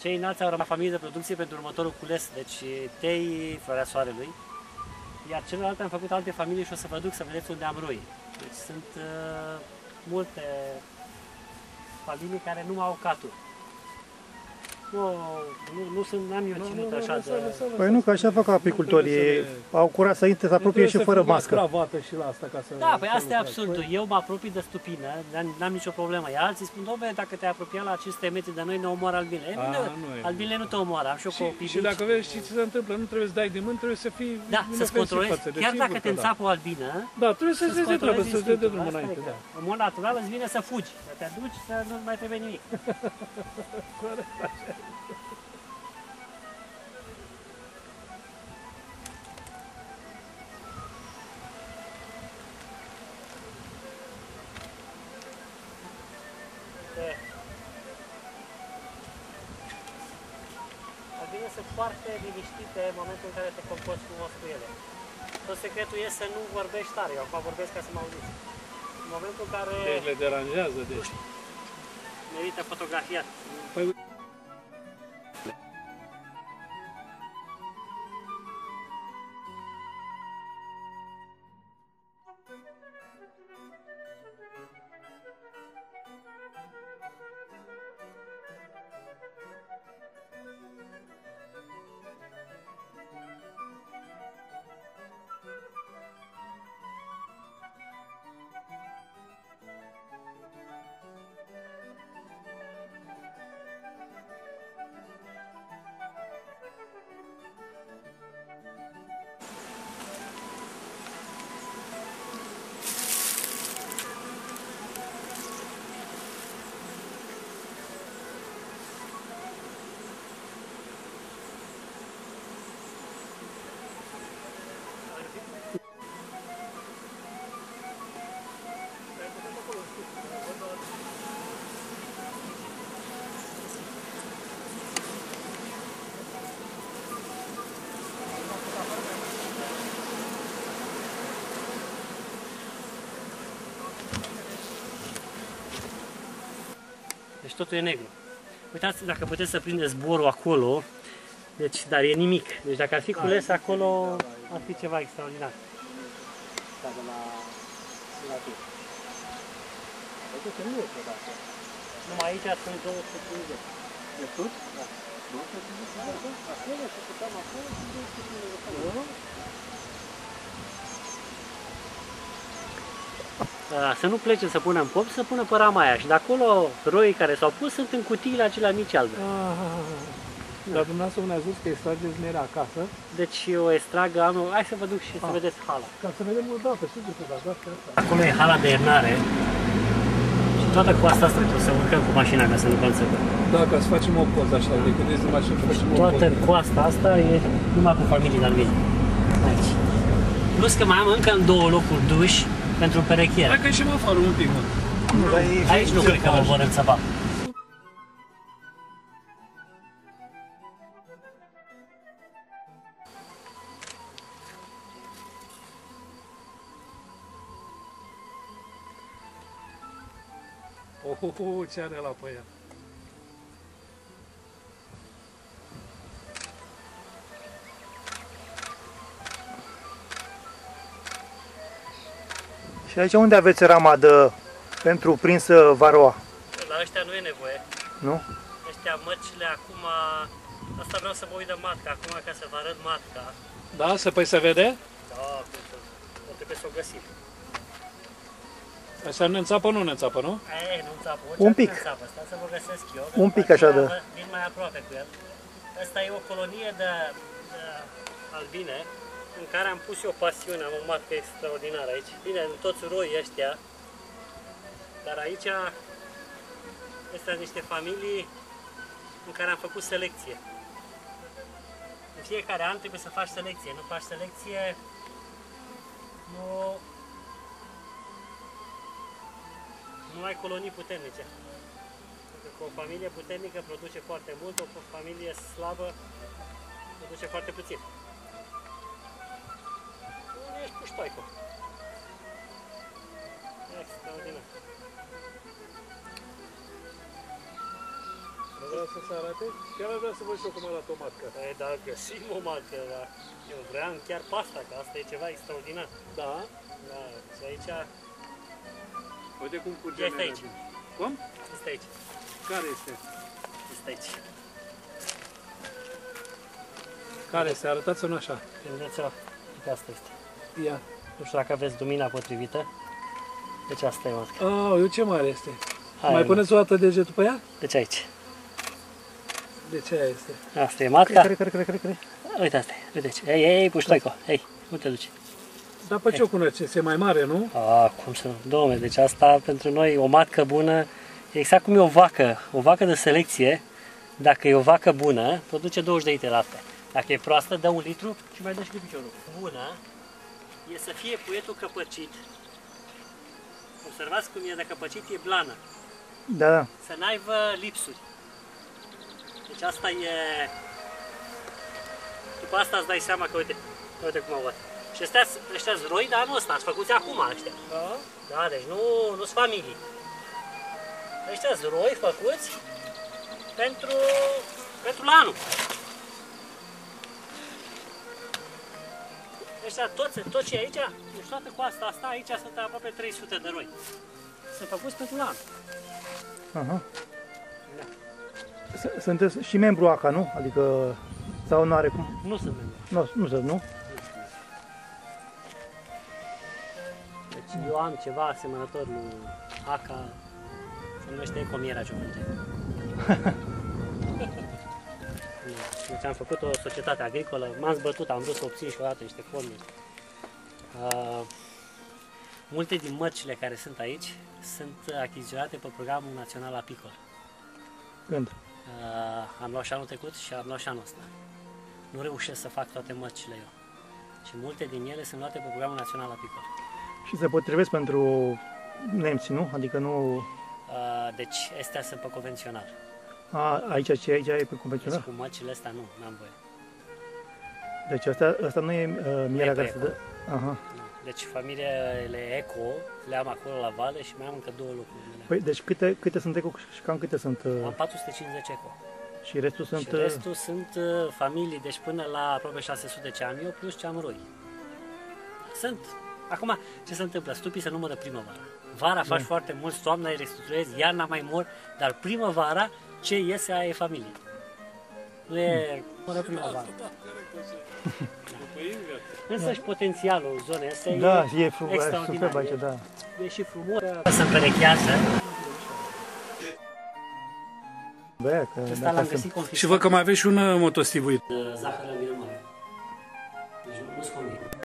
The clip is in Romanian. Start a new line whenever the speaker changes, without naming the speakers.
cei înalți au rămas familie de producție pentru următorul cules, deci tei Floarea Soarelui. Iar celelalte am făcut alte familii și o să vă duc să vedeți unde am roi. Deci sunt uh, multe familii care nu au caturi. Nu, nu, nu sunt, n-am eu ținut așa de...
Păi nu, că așa fac apicultorii. Au curaj să intre, să apropie și fără mască.
Cravată și la asta ca să...
Da, păi asta e absurdul. Eu mă apropii de stupină, n-am nicio problemă. Iar alții spun, domnule, dacă te apropia la 500 metri de noi, ne omoară albinele.
A,
nu,
nu e.
albinele nu te omoară, am și eu
Și,
copii
și
mici.
dacă vezi ce ți se întâmplă, nu trebuie să dai de mâini, trebuie să fii
Da, să-ți
inofensiv
controlezi.
față de
Chiar
sigur
dacă
că
te
da.
înțapă o albină,
Da, trebuie să-ți
să-ți
dea treabă,
controlezi
să-ți dea de
instinctul.
drumul
Asta e
înainte,
că,
da.
În mod natural îți vine să fugi, să te duci, să nu mai trebuie nimic. E. Albine sunt foarte liniștite în momentul în care te comporți frumos cu ele. Tot secretul e să nu vorbești tare. Eu acum vorbesc ca să mă auziți. În momentul în care
Deci le deranjează, deci.
merită fotografiat.
Păi,
totul e negru. Uitați dacă puteți să prindeți zborul acolo, deci, dar e nimic. Deci dacă ar fi cules acolo, ar fi ceva extraordinar. Da, de la, de la tine. Numai aici sunt 250.
De sus?
Da, să nu plece să pună în pop, să pună pe rama aia. Și de acolo, roii care s-au pus sunt în cutiile acelea mici albe.
Dar dumneavoastră ne-a zis că extrageți mere acasă,
Deci eu estragă, am, hai să vă duc și să
Ah.
vedeți hala.
ca să vedem o dată, sigur că da, da, asta.
Acolo e hala de iernare și toată coasta asta trebuie să urcăm cu mașina ca să nu călțăm.
Da, ca să facem o poză așa, de când ești de mașină, facem o
Toată
poză.
coasta asta e numai cu familii de albine. Aici. Plus că mai am încă în două locuri duși pentru perechiere.
Hai că ieșim afară un pic, mă.
Aici nu cred că mă vor înțăpa.
Oh, oh, oh, ce are la pe ea.
Și aici unde aveți rama de, pentru prinsă varoa?
La ăștia nu e nevoie.
Nu?
Ăștia mărcile acum... Asta vreau să mă uit de matca acum ca să vă arăt matca.
Da, să păi se vede?
Da, cum să... O trebuie să o găsim.
Așa ne înțapă, nu ne înțapă, nu?
E, nu înțapă.
Un pic.
Înțapă. Stai să vă găsesc eu. că
Un
după
pic așa
aceea
de-
vă- Vin mai aproape cu el. Asta e o colonie de, de albine în care am pus eu pasiune, am o matcă extraordinară aici. Bine, în toți roii ăștia, dar aici astea sunt niște familii în care am făcut selecție. În fiecare an trebuie să faci selecție. Nu faci selecție, nu, nu ai colonii puternice. Pentru că o familie puternică produce foarte mult, o familie slabă produce foarte puțin. Nu ești puștoică. Extraordinar.
Vreau să să se arate? Chiar ar vrea să văd și eu cum arată o matcă.
Păi, dar găsim o marcă, dar eu vreau chiar pasta, că asta e ceva extraordinar.
Da.
Da, și aici,
Uite cum curge
Este
mea
aici.
bine. Cum?
este aici,
Care este?
este aici.
Care este? Arătați-o așa.
Vedeți-o, uite asta este.
Ia.
Nu știu dacă aveți lumina potrivită. Deci asta e matca.
Oh, eu ce mare este.
Hai,
Mai
mă.
puneți o dată degetul pe ea?
Deci aici.
De ce aia este?
Asta e matca.
Care, care, care, care, care?
Uite asta e. Uite aici. Ei, ei, ei, puștoico. Ei, nu te duci.
Dar pe ce o cunoașteți? E mai mare, nu?
A, cum să nu? Dom'le, deci asta pentru noi, o matcă bună, e exact cum e o vacă. O vacă de selecție, dacă e o vacă bună, produce 20 de litri lapte. Dacă e proastă, dă un litru și mai dă și cu piciorul. Bună e să fie puietul căpăcit. Observați cum e de căpăcit, e blană.
Da, da.
Să n-aibă lipsuri. Deci asta e... După asta îți dai seama că uite, uite cum au luat. Și ăstea, ăștia roi, dar anul ăsta, ați făcuți acum ăștia.
Da.
Da, deci nu nu sunt familii. Ăștia sunt roi făcuți pentru, pentru la anul. Ăștia toți, toți cei aici, deci toată coasta asta, aici sunt aproape 300 de roi. Sunt făcuți pentru la anul.
Aha. S- Sunteți și membru ACA, nu? Adică, sau nu are cum?
Nu sunt membru.
Nu, nu sunt, nu?
Deci eu am ceva asemănător lui ACA, se numește Ecomiera Ciomânge. deci am făcut o societate agricolă, m-am zbătut, am vrut să obțin și o dată niște fonduri. Uh, multe din mărcile care sunt aici sunt achiziționate pe programul național apicol.
Când?
Uh, am luat și anul trecut și am luat și anul ăsta. Nu reușesc să fac toate mărcile eu. Și multe din ele sunt luate pe programul național apicol.
Și se potrivesc pentru nemții, nu? Adică nu...
Uh, deci, astea sunt pe convențional.
A, aici, ce aici e pe
Deci
convențional?
cu măcile astea nu, n-am voie.
Deci asta, asta nu e uh, mierea
pe
care se
eco.
dă... Aha.
Nu. Deci familiile Eco le am acolo la vale și mai am încă două lucruri. unde le am.
Păi, deci câte, câte sunt eco și cam câte sunt? Uh,
Am 450 Eco.
și restul sunt...
și restul sunt uh, familii, deci până la aproape 600 ce am eu, plus ce am roi. Sunt. Acum, ce se întâmplă? Stupii se numără primăvara. Vara faci foarte mult, toamna îi restructurezi, iarna mai mor, dar primăvara ce iese aia e familie. Nu e numără primăvara.
După invers.
Însă și potențialul zonei astea
Da,
e
e frumos,
extraordinar.
superb aici, da.
E și frumos. Se împerechează.
Bă, că
Ăsta
dacă
l-am
sunt-
găsit confiscat.
Și văd că mai aveți și un uh, motostivuit.